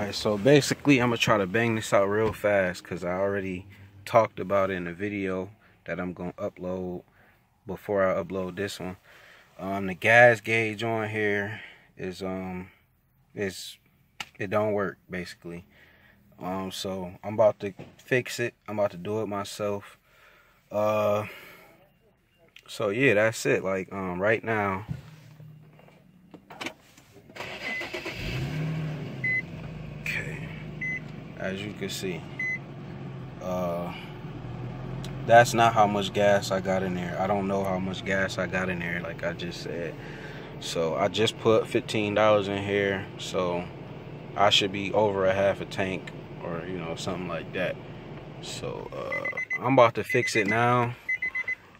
Alright, so basically I'm gonna try to bang this out real fast because I already talked about in a video that I'm gonna upload before I upload this one. Um the gas gauge on here is um is it don't work basically. Um so I'm about to fix it. I'm about to do it myself. Uh so yeah, that's it. Like um right now as you can see. Uh, that's not how much gas I got in there. I don't know how much gas I got in there like I just said. So I just put $15 in here so I should be over a half a tank or you know something like that. So uh, I'm about to fix it now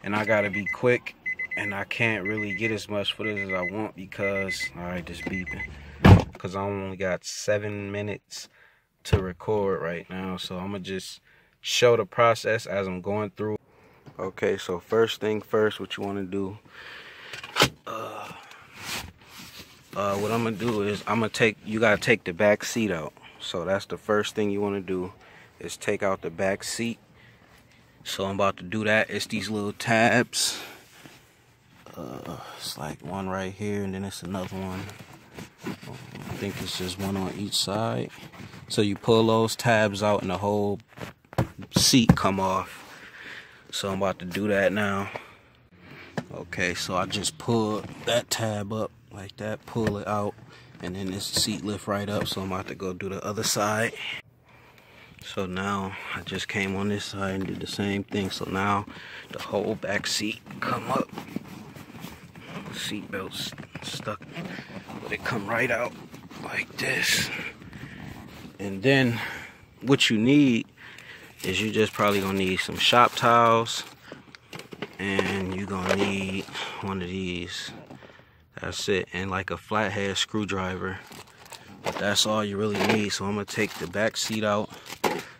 and I gotta be quick and I can't really get as much footage as I want because all right this beeping because I only got seven minutes to record right now. So i'm gonna just show the process as i'm going through. Okay so first thing first what you want to do uh, uh, what i'm gonna do is i'm gonna take you gotta take the back seat out. So that's the first thing you want to do is take out the back seat. So i'm about to do that. It's these little tabs. Uh, it's like one right here and then it's another one. I think it's just one on each side so you pull those tabs out and the whole seat come off. So I'm about to do that now. Okay, so I just pull that tab up like that, pull it out, and then this seat lift right up. So I'm about to go do the other side. So now I just came on this side and did the same thing. So now the whole back seat come up. Seat belt's stuck, but it come right out like this. And then what you need is you just probably gonna need some shop towels and you're gonna need one of these. That's it. And like a flathead screwdriver. But that's all you really need. So I'm gonna take the back seat out,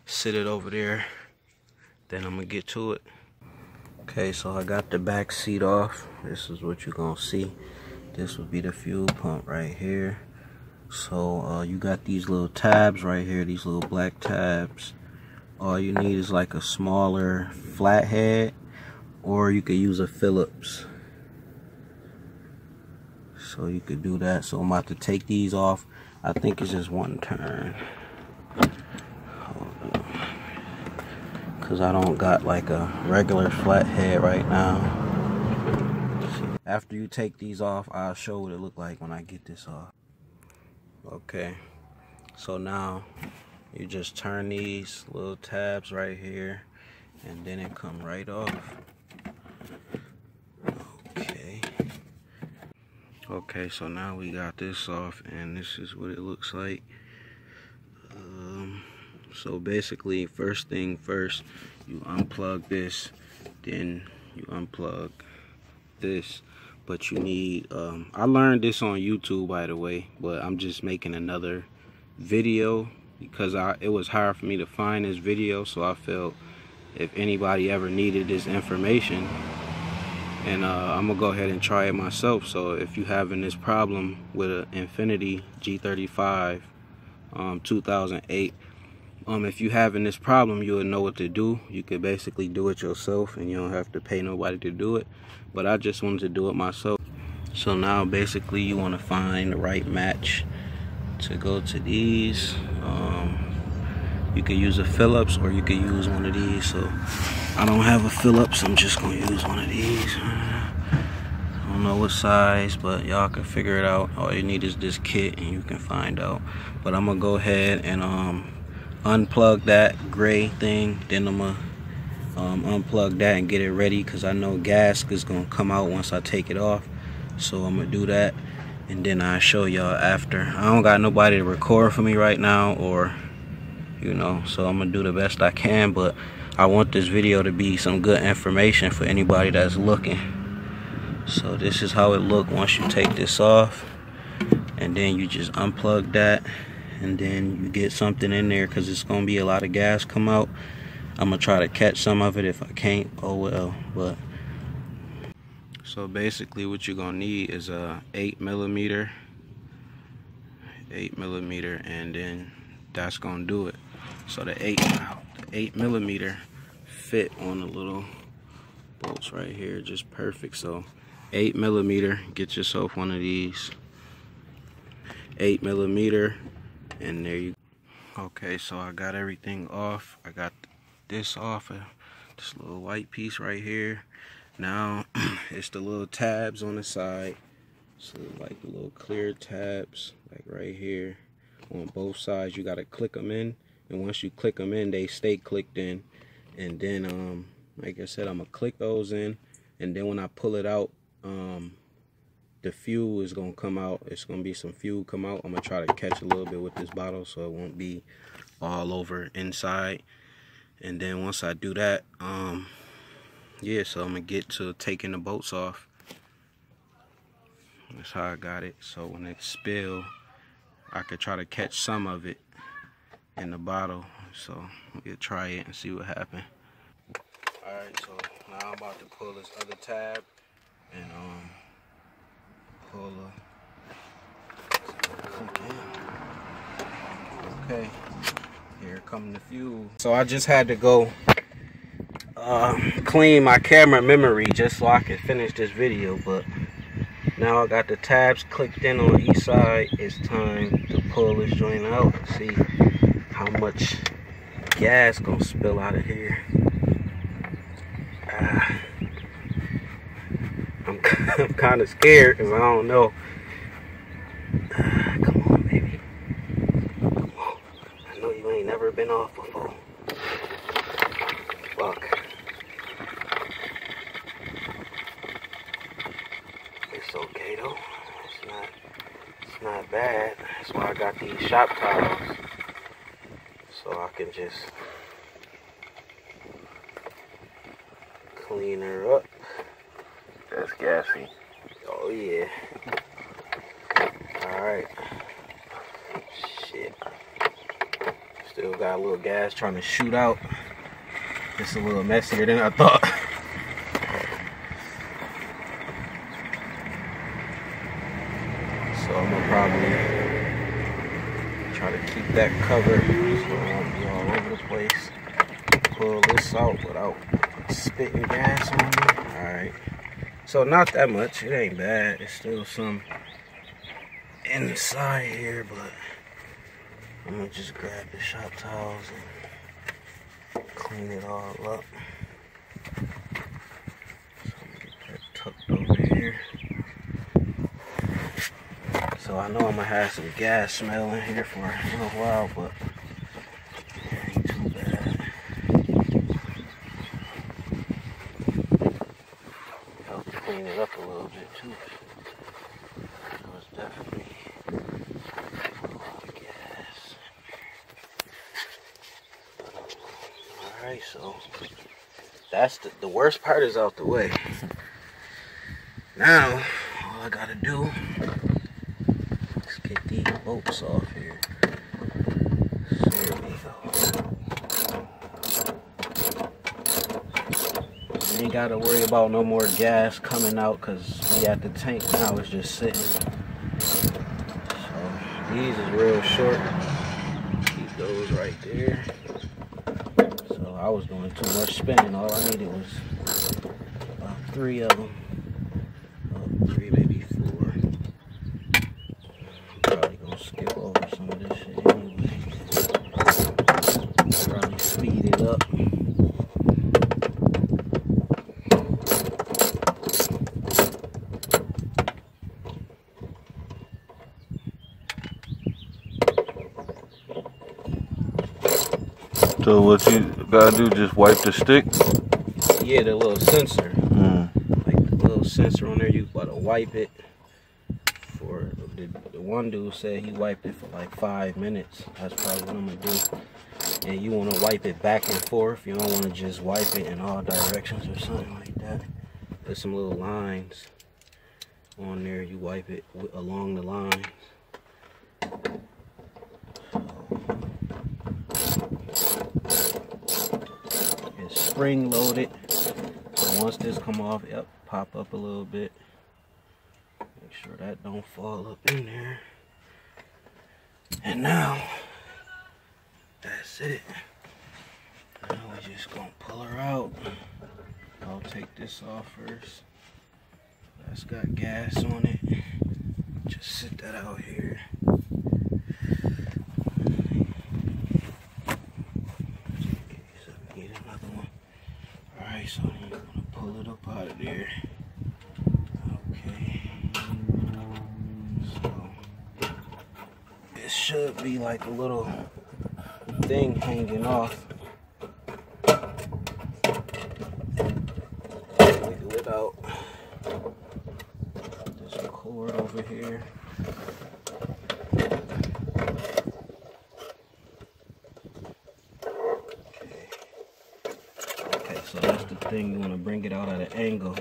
sit it over there, then I'm gonna get to it. Okay, so I got the back seat off. This is what you're gonna see. This would be the fuel pump right here so uh, you got these little tabs right here these little black tabs. All you need is like a smaller flathead or you could use a Phillips. So you could do that. So I'm about to take these off. I think it's just one turn. Because I don't got like a regular flathead right now. After you take these off I'll show what it look like when I get this off okay. So now you just turn these little tabs right here and then it come right off. Okay. Okay so now we got this off and this is what it looks like. Um, so basically first thing first you unplug this then you unplug this but you need um, I learned this on YouTube by the way but I'm just making another video because I it was hard for me to find this video so I felt if anybody ever needed this information and uh, I'm gonna go ahead and try it myself. So if you having this problem with an Infiniti G35 um, 2008 um, if you're having this problem you'll know what to do. You could basically do it yourself and you don't have to pay nobody to do it. But I just wanted to do it myself. So now basically you want to find the right match to go to these. Um, you could use a Phillips or you could use one of these. So I don't have a Phillips. I'm just gonna use one of these. I don't know what size but y'all can figure it out. All you need is this kit and you can find out. But I'm gonna go ahead and um unplug that gray thing then I'm gonna um, unplug that and get it ready because I know gas is gonna come out once I take it off. So I'm gonna do that and then I'll show y'all after. I don't got nobody to record for me right now or you know so I'm gonna do the best I can but I want this video to be some good information for anybody that's looking. So this is how it look once you take this off and then you just unplug that and then you get something in there because it's gonna be a lot of gas come out I'm gonna try to catch some of it if I can't oh well but so basically what you're gonna need is a eight millimeter eight millimeter and then that's gonna do it. So the eight, the eight millimeter fit on the little bolts right here, just perfect. So eight millimeter, get yourself one of these. Eight millimeter, and there you Okay, so I got everything off. I got this off, this little white piece right here. Now, it's the little tabs on the side. So like the little clear tabs, like right here on both sides. You gotta click them in, and once you click them in, they stay clicked in. And then, um, like I said, I'm gonna click those in, and then when I pull it out, um, the fuel is gonna come out. It's gonna be some fuel come out. I'm gonna try to catch a little bit with this bottle so it won't be all over inside. And then once I do that, um, yeah, so I'm gonna get to taking the bolts off. That's how I got it. So when it spill, I could try to catch some of it in the bottle. So we'll try it and see what happens. Alright, so now I'm about to pull this other tab and um pull Okay, here come the fuel. So I just had to go uh, clean my camera memory just so I could finish this video, but now I got the tabs clicked in on each side. It's time to pull this joint out and see how much gas gonna spill out of here. Uh, I'm, kind of scared because I don't know. Come on, baby. Come on. I know you ain't never been off before. Fuck. It's okay though. It's not. It's not bad. That's why I got these shop towels, so I can just clean her up. Gassy. Oh yeah. Alright. Shit. Still got a little gas trying to shoot out. It's a little messier than I thought. So I'm gonna probably try to keep that covered so it won't be all over the place. Pull this out without spitting gas on me. Alright. So not that much. It ain't bad. It's still some inside here, but I'm gonna just grab the shop towels and clean it all up. So I'm gonna get that tucked over here. So I know I'm gonna have some gas smell in here for a little while, but it ain't too bad. Help clean it up a little bit too. So it's definitely a lot of gas. Alright, so that's the, the worst part is out the way. Now, all I gotta do is get these bolts off here. So there we go. You ain't gotta worry about no more gas coming out because we at the tank now, it's just sitting. So these is real short. Keep those right there. So I was doing too much spinning. All I needed was about three of them. About three, maybe four. Probably gonna skip over some of this shit anyway. Probably speed it up. So what you gotta do? Just wipe the stick. Yeah, the little sensor. Mm. like the little sensor on there, you gotta wipe it for the, the one dude said he wiped it for like five minutes. That's probably what I'm gonna do. And you wanna wipe it back and forth. You don't wanna just wipe it in all directions or something like that. There's some little lines on there. You wipe it along the lines. It's spring loaded. So once this come off, yep, pop up a little bit. Make sure that don't fall up in there. And now, that's it. Now we just gonna pull her out. I'll take this off first. That's got gas on it. Just sit that out here. Need another one. Alright, so I'm gonna pull it up out of there. Okay. So it should be like a little thing hanging off. Wiggle it out. This cord over here. Okay. Okay, so that's the thing. You want to bring it out at an angle.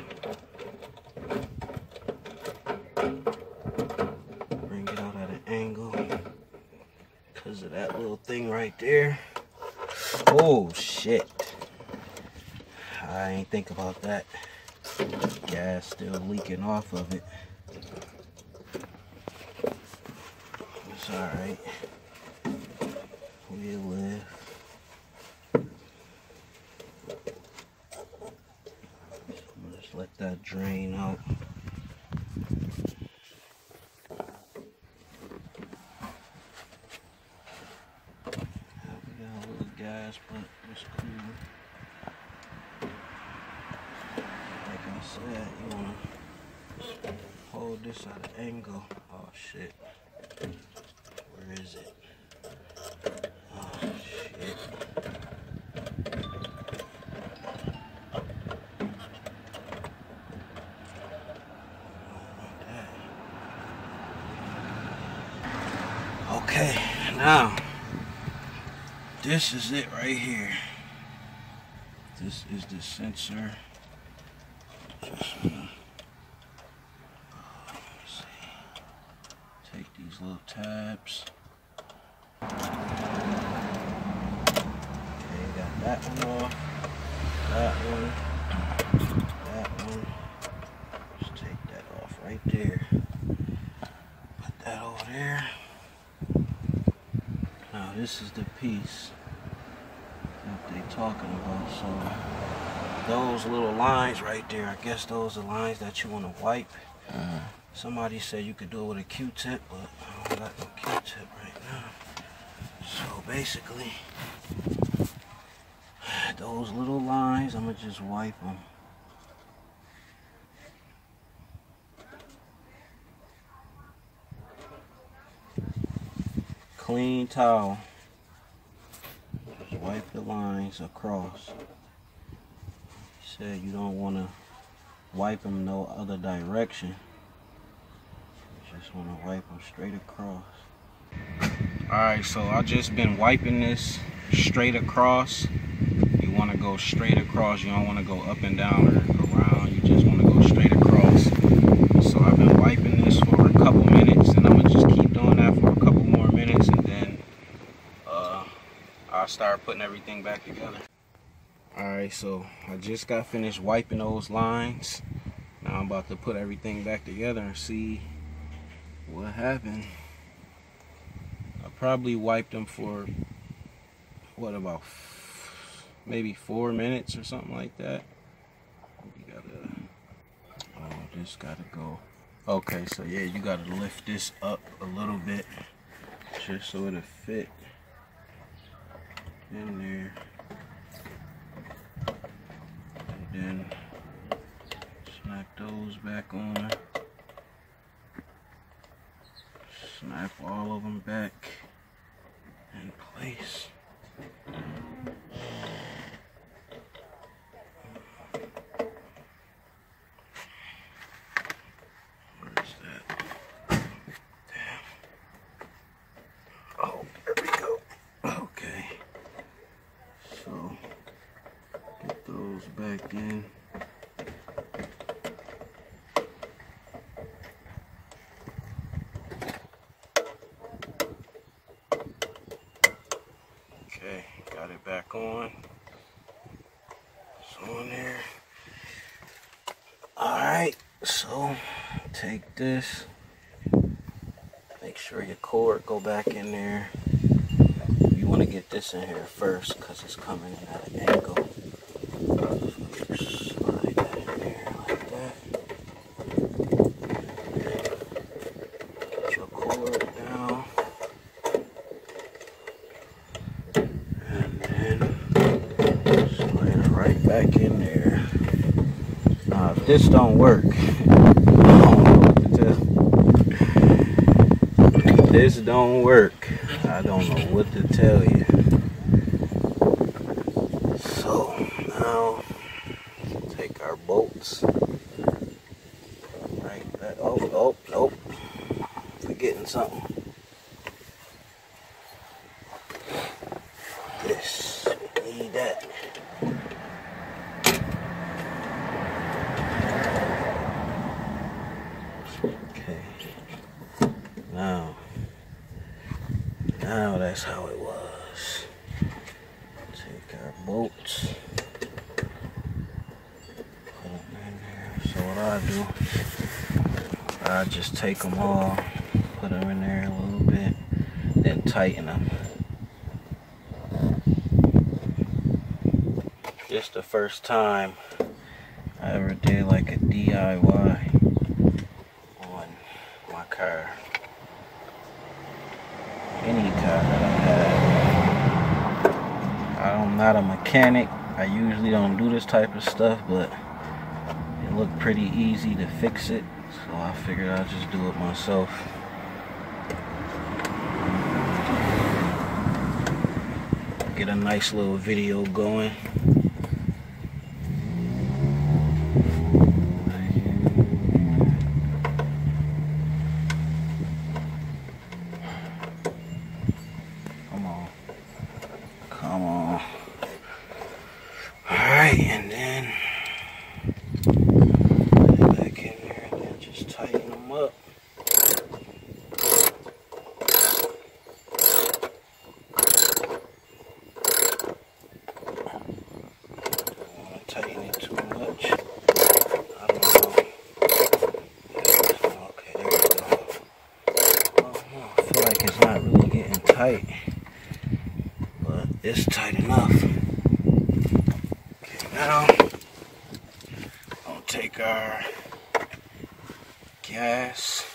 Bring it out at an angle. Because of that little thing right there. Oh, shit. I ain't think about that. Gas still leaking off of it. It's alright. We'll live. Just let that drain out. Yeah, we got a little gas, but it's cool. Like I said, you wanna hold this at an angle. Oh shit. Where is it? Oh shit. Okay, now this is it right here. This is the sensor. Just wanna, uh, let's see. Take these little tabs. Okay, got that one off. That one. That one. Just take that off right there. Put that over there. Now this is the piece that they're talking about. So those little lines right there, I guess those are lines that you want to wipe. Uh-huh. Somebody said you could do it with a Q-tip, but got Q-tip right now. So basically, those little lines, I'm gonna just wipe them. Clean towel. Just wipe the lines across. Said you don't want to wipe them no other direction. Just want to wipe them straight across. Alright, so I just been wiping this straight across. You want to go straight across. You don't want to go up and down or around. You just want to go straight across. So I've been wiping this for a couple minutes and I'm going to just keep doing that for a couple more minutes and then uh, I'll start putting everything back together. Alright, so I just got finished wiping those lines. Now I'm about to put everything back together and see what happened. I probably wiped them for what about maybe four minutes or something like that. We gotta oh this gotta go. Okay, so yeah, you gotta lift this up a little bit just so it'll fit in there. And then snap those back on. Snap all of them back in place. Where's that? Damn. Oh, there we go. Okay. So, get those back in. Okay, got it back on. It's on there. Alright, so take this. Make sure your cord go back in there. You want to get this in here first because it's coming in at an angle. Slide that in there like that. Your cord down. And then slide it right back in there. Now if this don't work, I don't know what to tell. If this don't work, I don't know what to tell you. So now take our bolts. Right. Oh, oh, nope. Forgetting something. This. We need that. Okay. Now. Now that's how it was. Take our bolts. So what I do, I just take them all, put them in there a little bit, then tighten them. This the first time I ever did like a DIY on my car any car that I have. I'm not a mechanic. I usually don't do this type of stuff, but it looked pretty easy to fix it. So I figured I'd just do it myself. Get a nice little video going. Come on. Come on. Alright, and then put it back in there and then just tighten them up. Don't want to tighten it too much. I don't know. Okay, there we go. Oh, no, I feel like it's not really getting tight, but it's tight enough. Okay, now I'll take our gas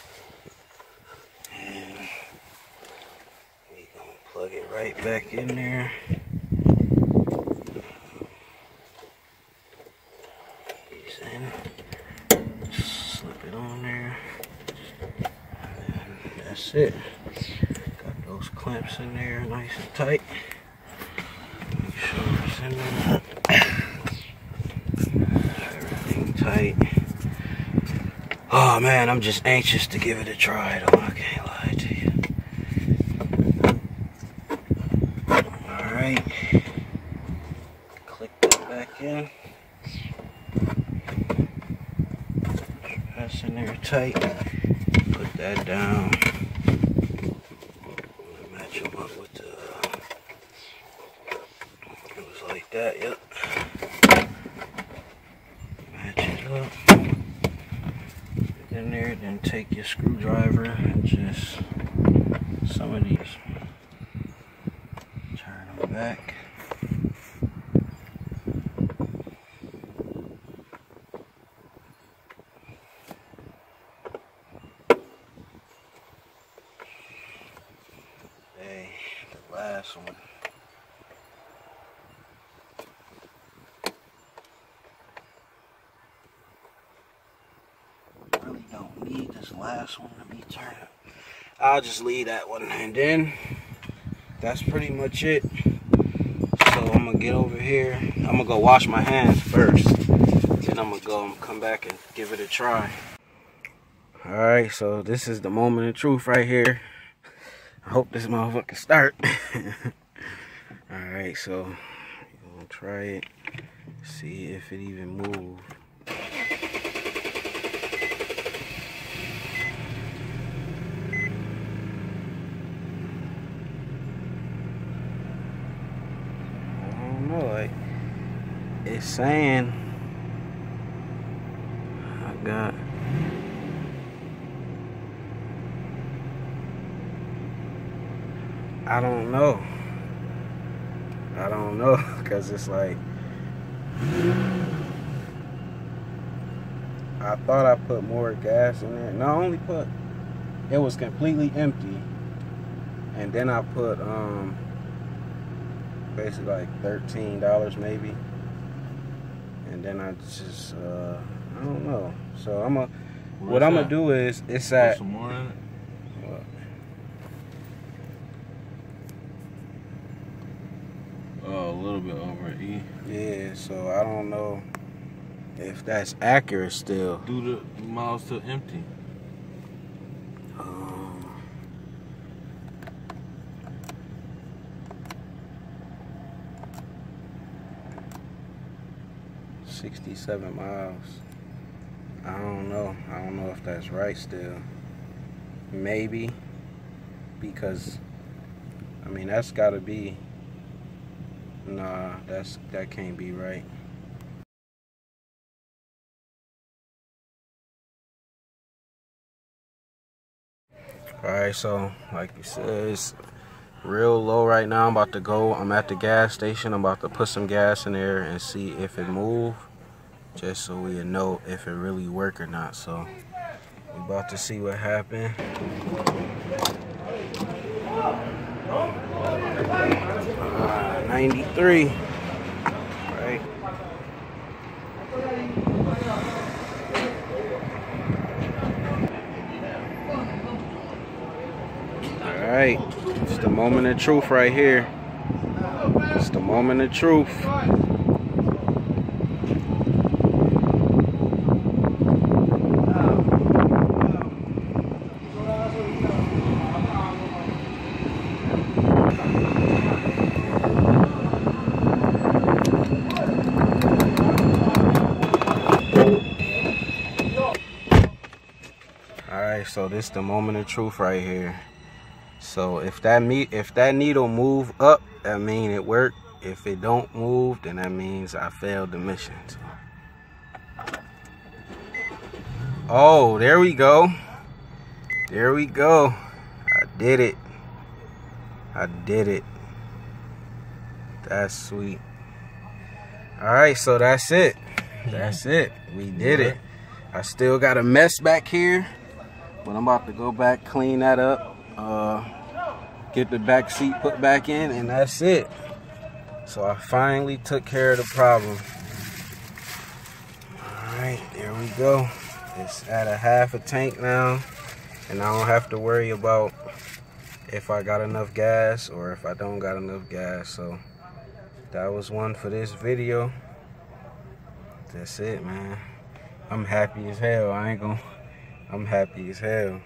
and we gonna plug it right back in there. In, slip it on there, and that's it. Got those clamps in there nice and tight. Make sure it's in there. Everything tight. Oh man, I'm just anxious to give it a try. I can't lie to you. Alright. Click that back in. In there tight. Put that down. Match them up with the. It was like that, yep. Match it up. Get in there, your screwdriver and just some of these. Turn them back. Hey, the last one. Really don't need this last one to be turned. I'll just leave that one and then that's pretty much it. So I'm gonna get over here. I'm gonna go wash my hands first. Then I'm gonna go and come back and give it a try. Alright, so this is the moment of truth right here. I hope this motherfucker start. Alright, so we're gonna try it. See if it even moves. I don't know, like it's saying I got I don't know. I don't know, cause it's like I thought I put more gas in there. No, I only put it was completely empty, and then I put um basically like thirteen dollars maybe, and then I just uh I don't know. So I'm a what I'm gonna do is it's Put at some more in it. what, Oh, a little bit over E. yeah. So I don't know if that's accurate still. Do the miles to empty. 67 miles. I don't know. I don't know if that's right still. Maybe. Because, I mean, that's got to be... Nah, that's that can't be right. Alright, so like you said, it's real low right now. I'm about to go. I'm at the gas station. I'm about to put some gas in there and see if it moves. Just so we know if it really work or not. So we about to see what happened. Uh, 93. Right. Alright. It's the moment of truth right here. It's the moment of truth. Alright, so this the moment of truth right here. So if that meat if that needle move up, that mean it worked. If it don't move, then that means I failed the mission. So. Oh, there we go. There we go. I did it. I did it. That's sweet. Alright, so that's it. That's it. We did it. I still got a mess back here. But I'm about to go back, clean that up, uh, get the back seat put back in, and that's it. So I finally took care of the problem. All right, there we go. It's at a half a tank now, and I don't have to worry about if I got enough gas or if I don't got enough gas. So that was one for this video. That's it, man. I'm happy as hell. I ain't gonna. I'm happy as hell.